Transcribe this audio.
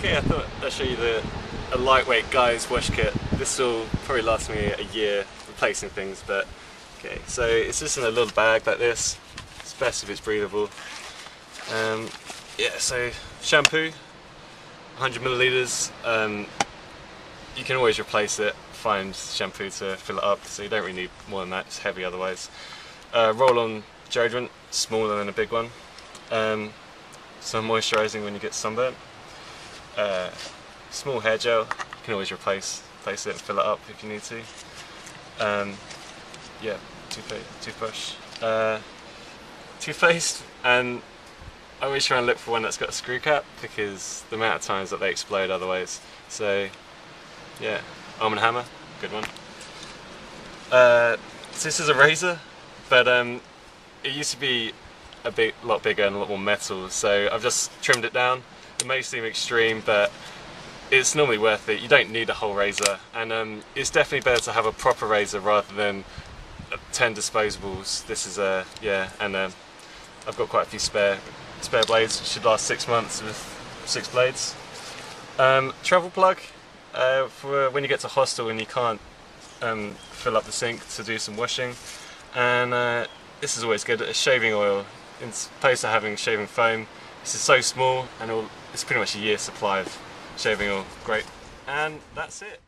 Okay, I thought I'd show you the a lightweight guy's wash kit. This will probably last me a year replacing things, but okay. So it's just in a little bag like this. It's best if it's breathable. Um, yeah, so shampoo, 100 milliliters. Um, you can always replace it. Find shampoo to fill it up, so you don't really need more than that. It's heavy otherwise. Uh, roll-on deodorant, smaller than a big one. Um, some moisturising when you get sunburnt. Uh, small hair gel, you can always replace, replace it and fill it up if you need to. Um, yeah, toothpaste, toothbrush. Uh, toothpaste, and I always try and look for one that's got a screw cap because the amount of times that they explode otherwise. So, yeah, Arm & Hammer, good one. Uh, so this is a razor, but um, it used to be a big, lot bigger and a lot more metal, so I've just trimmed it down. It may seem extreme, but it's normally worth it. You don't need a whole razor, and um, it's definitely better to have a proper razor rather than uh, 10 disposables. This is a, yeah, and um, I've got quite a few spare spare blades. Should last six months with six blades. Um, travel plug, uh, for when you get to hostel and you can't um, fill up the sink to do some washing. And uh, this is always good, a shaving oil. In opposed to having shaving foam, this is so small and it's pretty much a year's supply of shaving oil. Great. And that's it.